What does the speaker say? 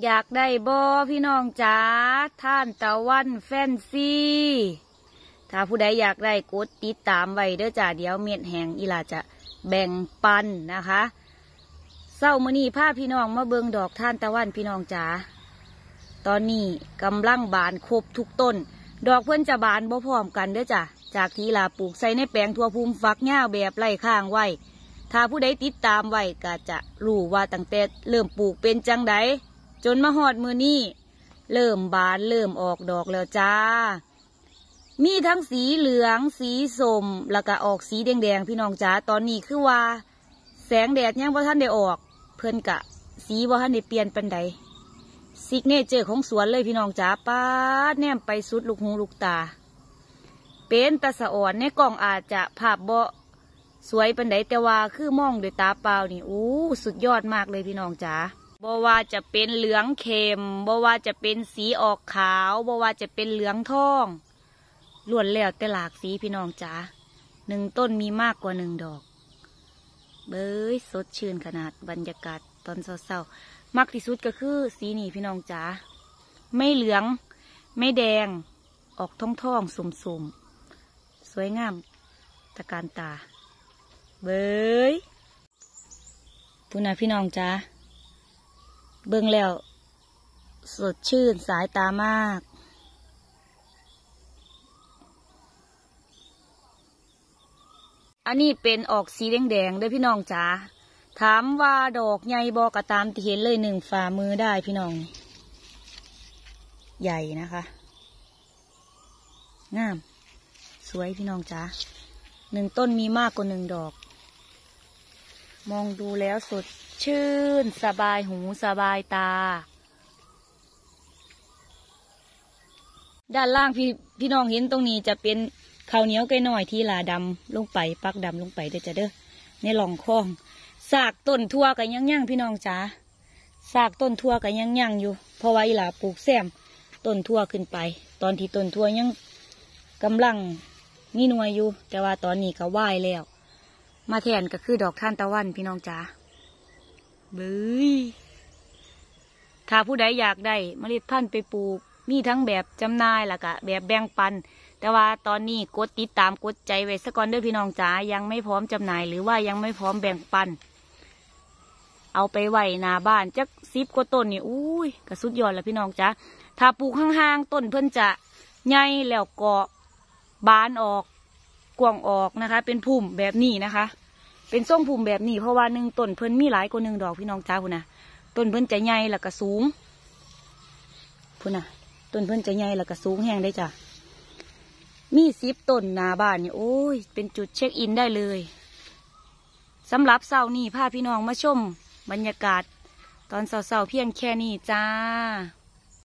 อยากได้บอพี่น้องจ๋าท่านตะวันแฟนซีถ้าผู้ใดอยากได้กดติดตามไว้เด้อจ้าเดี๋ยวเม็ดแหงอีหลาจะแบ่งปันนะคะเศร้ามือนี้าพี่น้องมาเบิงดอกท่านตะวันพี่น้องจ๋าตอนนี้กำลังบานครบทุกต้น ดอกเพื่อนจะบานบ่พร้อมกันเด้อจ้ะจากที่ลาปลูกใส่ในแปลงทั่วภูมิฟักหญ้าแบบไร่ข้างไว้ถ้าผู้ใดติดตามไว้ก็จะรู้ว่าตั้งแต่เริ่มปลูกเป็นจังได จนมาหอดมือนี้เริ่มบานเริ่มออกดอกแล้วจ้า มีทั้งสีเหลือง สีส้มแล้วก็ออกสีแดงๆพี่น้องจ๋าตอนนี้คือว่า แสงแดดยังว่าท่านได้ออก เพิ่นกะ สีว่าท่านได้เปลี่ยนเปันใด signature ของสวนเลยพี่น้องจ๋าป้าดแนมไปสุดลูกหูลูกตา เป็นตาสะอ่อนในกล่องอาจจะภาพบ่สวยเปันใดแต่ว่าคือมองด้วยตาเปล่านี่อู้สุดยอดมากเลยพี่น้องจ๋า บ่ว่าจะเป็นเหลืองเค็มบ่ว่าจะเป็นสีออกขาวบ่ว่าจะเป็นเหลืองทองล้วนแล้วแต่หลากสีพี่น้องจ๋าหนึ่งต้นมีมากกว่าหนึ่งดอก เบ้ยสดชื่นขนาดบรรยากาศตอนเศร้าๆมักที่สุดก็คือสีนี่พี่น้องจ๋าไม่เหลือง ไม่แดง ออกท้องท้องๆสุ่มๆสวยงามตะการตา เบ้ยพูนะพี่น้องจ๋า เบิ่งแล้ว สดชื่นสายตามาก อันนี้เป็นออกสีแดงๆเด้วยพี่น้องจ๋าถามว่าดอกใหญ่บอกระตามที่เห็นเลยหนึ่งฝ่ามือได้พี่น้อง ใหญ่นะคะงาม สวยพี่น้องจ๋าหนึ่งต้นมีมากกว่าหนึ่งดอก มองดูแล้วสดชื่น สบายหูสบายตา ด้านล่างพี่พี่น้องเห็นตรงนี้จะเป็นข้าวเหนียวไก่น้อยที่ลาดำลงไปปักดำลงไปเด้อจ้ะเด้อในหลองคลองสากต้นทั่วกันยังย่างๆพี่น้องจ๋าสากต้นทั่วกันยังย่างๆอยู่ เพราะว่าอีหลาปลูกแซมต้นทั่วขึ้นไป ตอนที่ต้นทั่วยังกำลังมีหน่วยอยู่ แต่ว่าตอนนี้ก็ไหวแล้ว มาแทนก็คือดอกท่านตะวันพี่น้องจ๋าเบ้ยถ้าผู้ใดอยากได้เมล็ดพันธุ์ไปปลูก มีทั้งแบบจำหน่ายแล้วก็แบบแบ่งปัน แต่ว่าตอนนี้กดติดตามกดใจไว้สักก่อนเด้อพี่น้องจ๋ายังไม่พร้อมจำหน่าย หรือว่ายังไม่พร้อมแบ่งปัน เอาไปไว้หน้าบ้านจักซิบกว่าต้นนี่อุ้ยก็สุดยอดแล้วพี่น้องจ๋าถ้าปลูกห่างๆต้นเพิ่อนจะใหญ่แล้วเกาะบานออก กวางออกนะคะ เป็นพุ่มแบบนี้นะคะ เป็นส้มพุ่มแบบนี้เพราะว่าหนึ่งต้นเพิ่นมีหลายกว่าหนึ่งดอกพี่น้องจ้าพุ่นนะต้นเพิ่นจะใหญ่แล้วก็สูงพุ่นนะต้นเพิ่นจะใหญ่แล้วก็สูงแห้งได้จ้ะมีสิบต้นนาบ้านนี่โอ้ย เป็นจุดเช็คอินได้เลยสำหรับเสาร์นี้พาพี่น้องมาชม บรรยากาศ ตอนเสาร์เพียงแค่นี้จ้า